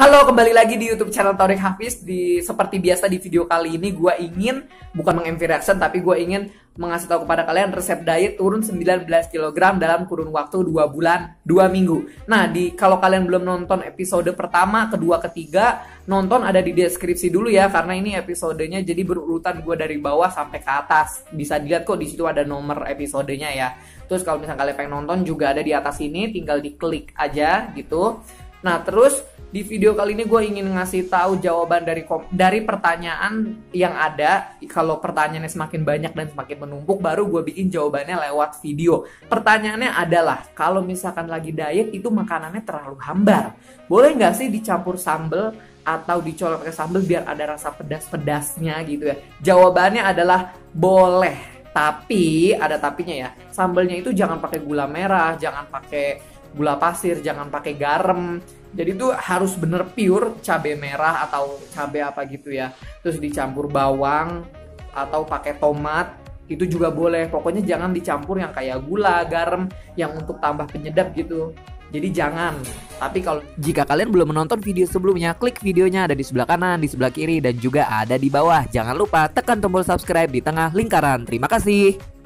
Halo, kembali lagi di YouTube channel Torik Hafiz. Di seperti biasa di video kali ini gue ingin bukan meng reaction tapi gue ingin mengasih tahu kepada kalian resep diet turun 19 kg dalam kurun waktu 2 bulan 2 minggu. Nah, di kalau kalian belum nonton episode pertama, kedua, ketiga, nonton ada di deskripsi dulu ya karena ini episodenya jadi berurutan gue dari bawah sampai ke atas. Bisa dilihat kok di situ ada nomor episodenya ya. Terus kalau misalnya kalian pengen nonton juga ada di atas ini, tinggal diklik aja gitu. Nah, terus di video kali ini gue ingin ngasih tahu jawaban dari dari pertanyaan yang ada. Kalau pertanyaannya semakin banyak dan semakin menumpuk, baru gue bikin jawabannya lewat video. Pertanyaannya adalah, kalau misalkan lagi diet itu makanannya terlalu hambar, boleh nggak sih dicampur sambel atau dicolok pakai sambel biar ada rasa pedas-pedasnya gitu ya? Jawabannya adalah boleh. Tapi ada tapinya ya. Sambelnya itu jangan pakai gula merah, jangan pakai gula pasir, jangan pakai garam jadi itu harus bener pure cabai merah atau cabai apa gitu ya. Terus dicampur bawang atau pakai tomat itu juga boleh. Pokoknya jangan dicampur yang kayak gula, garam yang untuk tambah penyedap gitu. Jadi jangan. Tapi kalau jika kalian belum menonton video sebelumnya, klik videonya ada di sebelah kanan, di sebelah kiri dan juga ada di bawah. Jangan lupa tekan tombol subscribe di tengah lingkaran. Terima kasih.